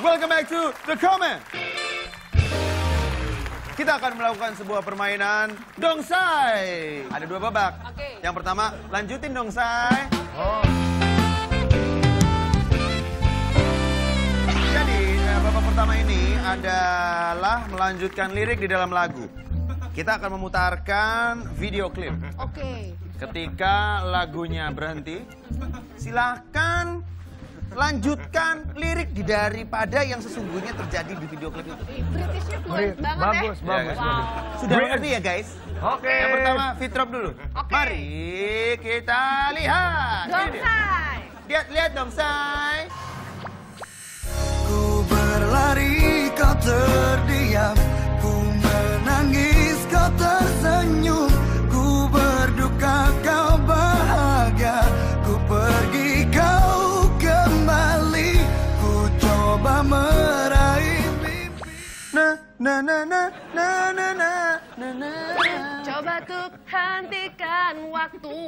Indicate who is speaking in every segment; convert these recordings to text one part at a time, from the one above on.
Speaker 1: Welcome back to The Comment. Kita akan melakukan sebuah permainan dongsai. Ada dua babak.
Speaker 2: Oke.
Speaker 1: Yang pertama, lanjutin dongsai.
Speaker 3: Oh.
Speaker 1: Jadi, eh, babak pertama ini adalah melanjutkan lirik di dalam lagu. Kita akan memutarkan video klip.
Speaker 2: Oke.
Speaker 1: Ketika lagunya berhenti, silahkan lanjutkan lirik di daripada yang sesungguhnya terjadi di video klip itu.
Speaker 2: Britishnya fluent banget
Speaker 3: bagus,
Speaker 2: ya.
Speaker 3: bagus,
Speaker 1: Iya,
Speaker 3: bagus.
Speaker 1: Sudah mengerti ya guys?
Speaker 3: Oke.
Speaker 1: Yang pertama fit drop dulu.
Speaker 2: Oke.
Speaker 1: Mari kita lihat. Ini dia.
Speaker 2: Dongsai.
Speaker 1: Lihat lihat dong, Say. na na na na na na na.
Speaker 2: Coba tuh hentikan waktu.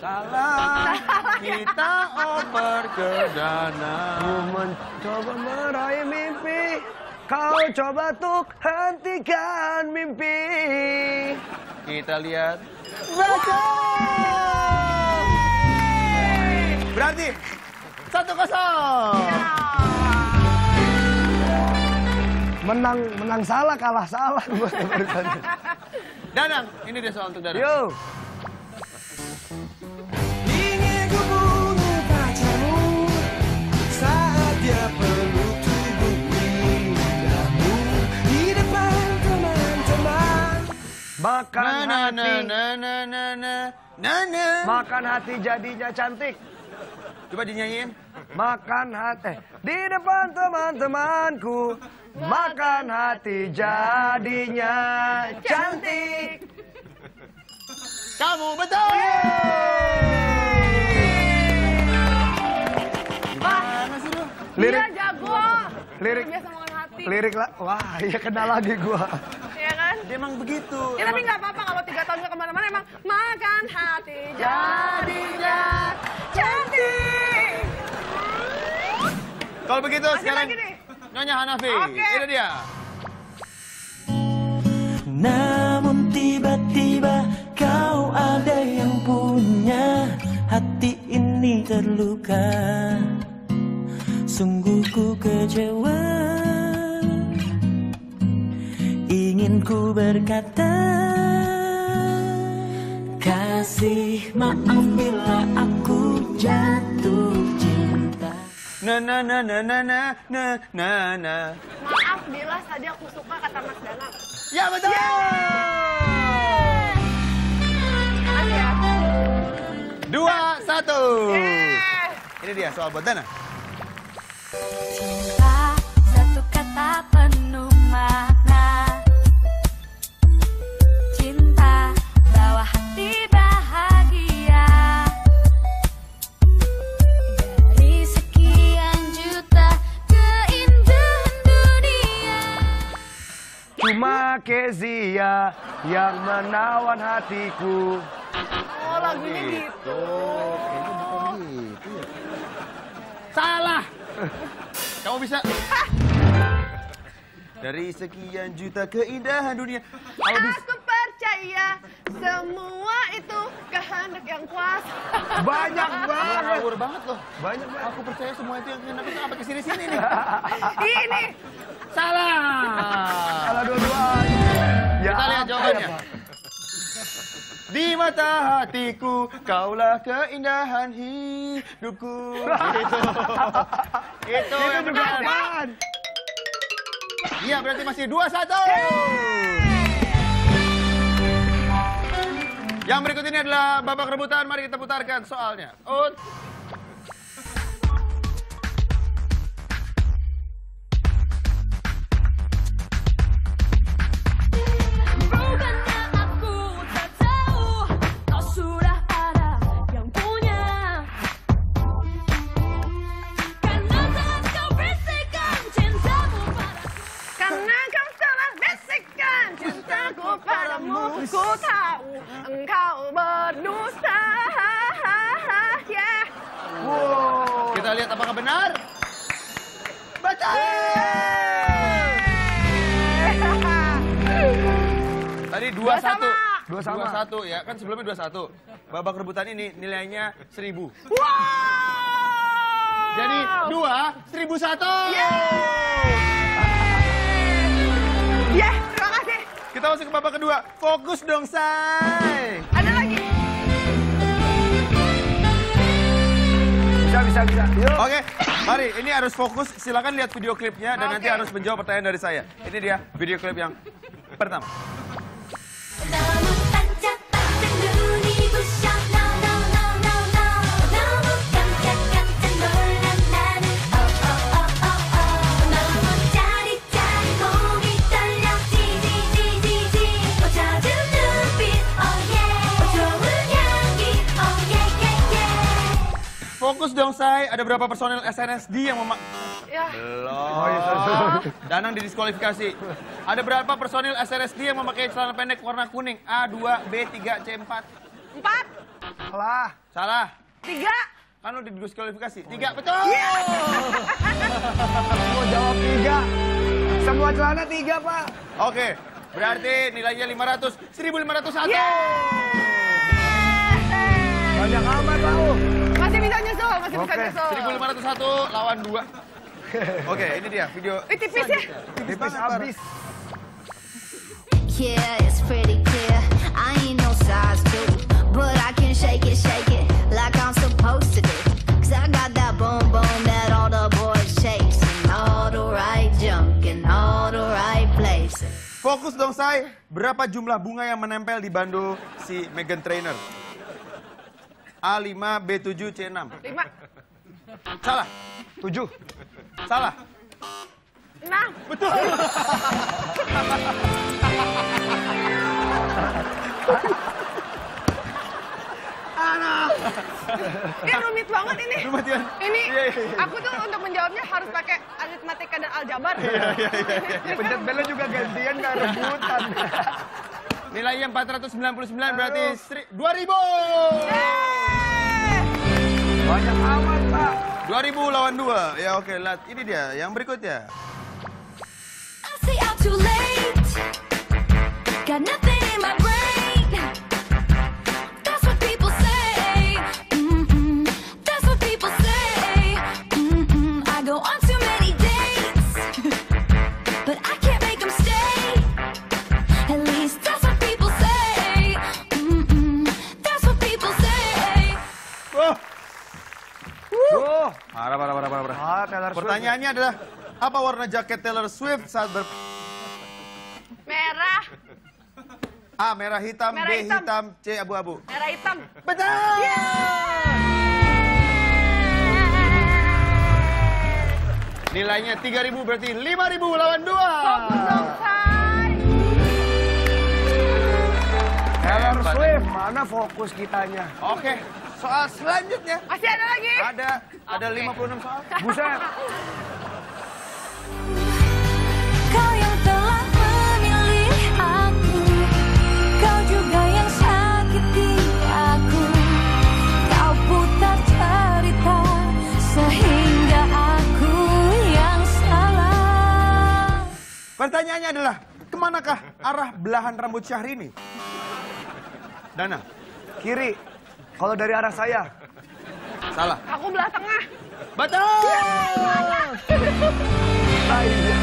Speaker 1: Salah, kita oper ke dana.
Speaker 3: Coba meraih mimpi. Kau coba tuh hentikan mimpi.
Speaker 1: Kita lihat. Betul. Berarti satu kosong. Ya.
Speaker 3: Menang menang salah kalah salah.
Speaker 1: Danang, ini dia soal untuk Danang.
Speaker 3: Yo.
Speaker 4: Ingin ku bunuh pacarmu Saat dia teman-teman
Speaker 3: Makan
Speaker 1: Na na na
Speaker 3: hati.
Speaker 1: na na na na na na.
Speaker 3: Makan hati jadinya cantik.
Speaker 1: Coba dinyanyiin.
Speaker 3: Makan hati di depan teman-temanku. Makan hati jadinya cantik.
Speaker 1: Kamu betul. Gimana sih lu?
Speaker 3: Lirik
Speaker 2: Dia jago.
Speaker 3: Lirik.
Speaker 2: Biasa makan hati.
Speaker 3: lirik lah. Wah, iya kenal lagi gua.
Speaker 2: Iya kan?
Speaker 1: Dia emang begitu.
Speaker 2: Ya tapi nggak apa-apa kalau tiga tahun nggak ke mana-mana emang makan hati jadinya cantik.
Speaker 1: Kalau begitu
Speaker 2: Lanjut
Speaker 1: sekarang. Nyonya Hanafi.
Speaker 2: Oke.
Speaker 1: Ini dia.
Speaker 4: Namun tiba-tiba kau ada yang punya Hati ini terluka Sungguh ku kecewa Ingin ku berkata Kasih maaf bila aku jatuh
Speaker 1: Na na na na na na na na na.
Speaker 2: Maaf bila tadi aku suka kata Mas Danang.
Speaker 1: Ya betul.
Speaker 2: Makasih ya.
Speaker 1: Dua satu.
Speaker 2: Eh.
Speaker 1: Ini dia soal buat Dana.
Speaker 3: Cuma Kezia yang menawan hatiku.
Speaker 2: Oh lagunya gitu.
Speaker 1: Salah. Kamu bisa. Dari sekian juta keindahan dunia. Bisa.
Speaker 2: Aku percaya semua itu kehendak yang kuasa.
Speaker 3: Banyak banget.
Speaker 1: Ngawur banget loh.
Speaker 3: Banyak banget.
Speaker 1: Aku percaya semua itu yang kenapa kenapa ke sini sini nih.
Speaker 2: Ini
Speaker 1: Salah.
Speaker 3: Kalau dua-duanya. Ya
Speaker 1: Kita lihat jawabannya.
Speaker 3: ya?
Speaker 1: Di mata hatiku, kaulah keindahan hidupku. Itu. Itu,
Speaker 3: juga
Speaker 1: benar. Iya, berarti masih dua satu. Yang berikut ini adalah babak rebutan. Mari kita putarkan soalnya. Ut. Benar? Betul! Tadi
Speaker 2: dua satu.
Speaker 3: Dua sama.
Speaker 1: Dua satu ya, kan sebelumnya dua satu. Babak rebutan ini nilainya seribu.
Speaker 2: Wow!
Speaker 1: Jadi dua, seribu satu.
Speaker 2: Ya, terima kasih.
Speaker 1: Kita masuk ke babak kedua. Fokus dong, say.
Speaker 2: Adalah
Speaker 3: Bisa, bisa, bisa. Yuk.
Speaker 1: Oke, mari ini harus fokus. Silakan lihat video klipnya dan nanti
Speaker 2: Oke.
Speaker 1: harus menjawab pertanyaan dari saya. Ini dia video klip yang pertama. Fokus dong, Say. Ada berapa personel SNSD yang memak...
Speaker 2: Ya.
Speaker 1: Belum. Danang didiskualifikasi. Ada berapa personil SNSD yang memakai celana pendek warna kuning? A, 2, B, 3, C, 4.
Speaker 2: Empat.
Speaker 3: Salah.
Speaker 1: Salah.
Speaker 2: Tiga.
Speaker 1: Kan lu didiskualifikasi. Tiga, betul.
Speaker 3: Mau jawab tiga. Semua celana tiga, Pak.
Speaker 1: Oke, berarti nilainya 500. 1501.
Speaker 3: Banyak amat, Pak.
Speaker 2: Masih bisa
Speaker 3: Oke.
Speaker 2: nyusul.
Speaker 1: 1501 lawan 2. Oke, ini dia video.
Speaker 2: Ih, tipis ya.
Speaker 1: Tipis
Speaker 3: Tipis habis.
Speaker 5: Yeah, it's pretty clear. I ain't no size two, but I can shake it, shake it like I'm supposed to do. Cause I got that boom boom that all the boys chase, and all the right junk in all the right places.
Speaker 1: Fokus dong, Say. Berapa jumlah bunga yang menempel di bando si Megan Trainer? A5, B7, C6.
Speaker 2: Lima.
Speaker 1: Salah.
Speaker 3: Tujuh.
Speaker 1: Salah.
Speaker 2: Enam.
Speaker 1: Betul.
Speaker 2: Ini rumit banget ini.
Speaker 1: Rumit ya?
Speaker 2: Ini
Speaker 1: Iya, iya, iya.
Speaker 2: aku tuh untuk menjawabnya harus pakai aritmatika dan aljabar.
Speaker 1: Iya,
Speaker 3: Pencet belnya juga gantian nggak rebutan.
Speaker 1: Nilainya 499 berarti seri- 2000.
Speaker 3: Banyak amat.
Speaker 1: 2000 lawan 2. Ya oke, lihat. Ini dia yang berikutnya. Oh, parah, parah, parah, parah. parah.
Speaker 3: ah, Taylor Swift.
Speaker 1: Pertanyaannya adalah apa warna jaket Taylor Swift saat ber
Speaker 2: Merah.
Speaker 1: A merah hitam,
Speaker 2: Merah
Speaker 1: B
Speaker 2: hitam.
Speaker 1: hitam, C abu-abu.
Speaker 2: Merah hitam.
Speaker 1: Betul. Nilainya 3000 berarti 5000 lawan 2.
Speaker 2: Fokus dong.
Speaker 3: Taylor. Swift, mana fokus kitanya?
Speaker 1: Oke, soal selanjutnya
Speaker 2: Masih ada lagi?
Speaker 1: ada ada
Speaker 2: Oke.
Speaker 1: 56 soal.
Speaker 3: Buset.
Speaker 6: Kau yang telah memilih aku Kau juga yang sakiti aku Kau putar cerita Sehingga aku yang salah
Speaker 1: Pertanyaannya adalah ke manakah arah belahan rambut Syahrini? Dana,
Speaker 3: Kiri. Kalau dari arah saya.
Speaker 1: salah.
Speaker 2: Aku belah tengah.
Speaker 1: Betul.
Speaker 3: Ah, iya.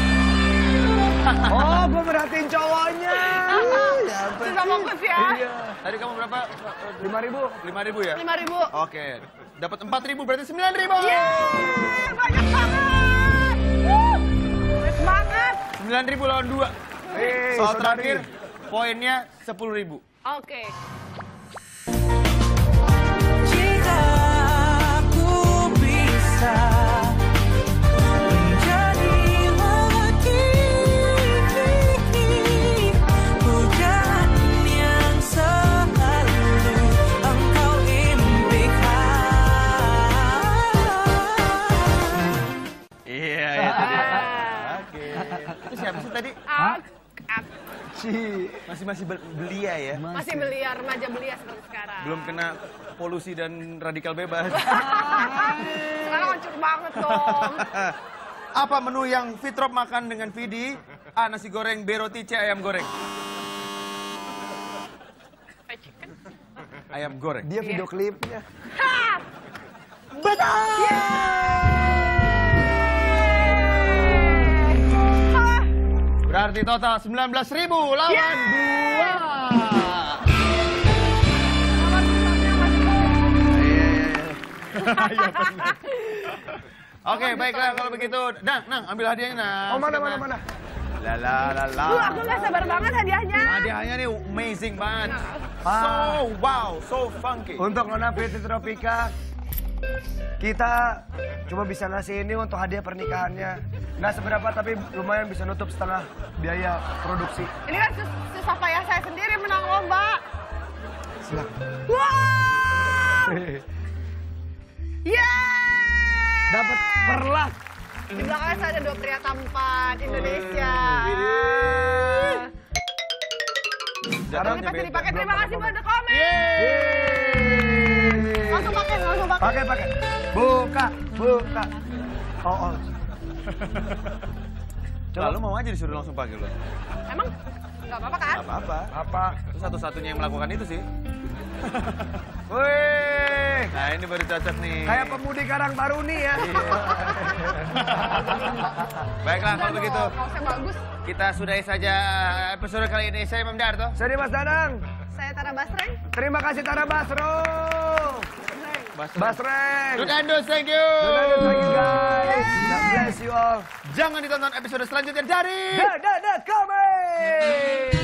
Speaker 3: Oh, gue merhatiin cowoknya.
Speaker 2: Susah fokus ya.
Speaker 3: Iya.
Speaker 1: Tadi kamu berapa?
Speaker 3: Lima ribu.
Speaker 1: 5000 ya?
Speaker 2: Lima ribu.
Speaker 1: Oke. Dapat 4000 berarti 9000.
Speaker 2: Yeay, banyak banget. Wuh, Banyak banget.
Speaker 1: 9000 lawan 2.
Speaker 3: Eh,
Speaker 1: Soal
Speaker 3: saudari.
Speaker 1: terakhir poinnya 10000.
Speaker 2: Oke.
Speaker 4: Jika
Speaker 1: Masih masih bel- belia ya?
Speaker 2: masih belia, remaja belia seperti sekarang.
Speaker 1: Belum kena polusi dan radikal bebas.
Speaker 2: Sekarang hancur banget dong.
Speaker 1: Apa menu yang Fitrop makan dengan Vidi? A. Nasi goreng, B. Roti, C. Ayam goreng. Ayam goreng.
Speaker 3: Dia video klipnya.
Speaker 1: Berarti total 19 ribu lawan dua. Iya, benar. Oke, baiklah kalau begitu. Nang, Nang, ambil hadiahnya, Nang.
Speaker 3: Oh mana mana mana.
Speaker 1: La la la la.
Speaker 2: Duh, aku gak sabar banget hadiahnya.
Speaker 1: Hadiahnya nih amazing banget. So
Speaker 3: Ah.
Speaker 1: wow, so funky.
Speaker 3: Untuk Nona Fitri Tropika, kita cuma bisa ngasih ini untuk hadiah pernikahannya. Nggak seberapa tapi lumayan bisa nutup setengah biaya produksi.
Speaker 2: Ini kan sus susah payah saya sendiri menang lomba.
Speaker 3: Silakan.
Speaker 2: Wow! Yeay!
Speaker 3: Dapat perlas.
Speaker 2: Di belakang saya ada dua pria tampan Indonesia.
Speaker 3: Sekarang
Speaker 2: pasti dipakai. Terima kasih buat. Langsung pakai, pakai.
Speaker 3: Buka buka. Oh oh.
Speaker 1: Coba lu mau aja disuruh langsung pakai lu.
Speaker 2: Emang nggak apa-apa kan?
Speaker 1: Apa-apa.
Speaker 3: Apa?
Speaker 1: Itu satu-satunya yang melakukan itu sih.
Speaker 3: Wih.
Speaker 1: Nah, ini baru cocok nih.
Speaker 3: Kayak pemudi Karang Taruni ya.
Speaker 1: Baiklah kalau begitu,
Speaker 2: bagus.
Speaker 1: kita sudahi saja episode kali ini. Saya Imam Darto.
Speaker 3: Saya Dimas Danang.
Speaker 2: Saya Tara Basreng.
Speaker 3: Terima kasih Tara Basro. Basreng.
Speaker 1: Dudando, thank you.
Speaker 3: Thank you guys. God bless you all.
Speaker 1: Jangan ditonton episode selanjutnya dari...
Speaker 3: Da da da coming.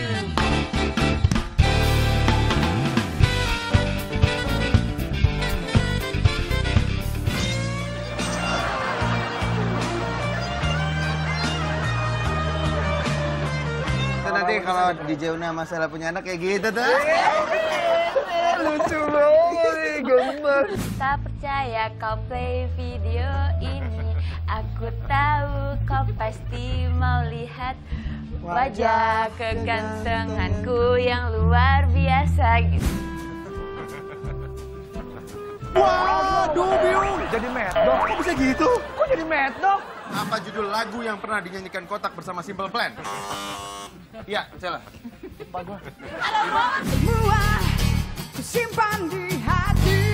Speaker 1: Itu nanti kalau DJ Una masalah punya anak kayak gitu tuh.
Speaker 3: Lucu banget, gemes.
Speaker 7: Tak percaya kau play video ini Aku tahu kau pasti mau lihat Wajah kegantenganku yang luar biasa gitu
Speaker 1: Waduh, Biung.
Speaker 3: Jadi medok.
Speaker 1: Kok bisa gitu?
Speaker 3: Kok jadi medok?
Speaker 1: Apa judul lagu yang pernah dinyanyikan Kotak bersama Simple Plan? Iya, salah.
Speaker 2: Semua ku simpan di hati.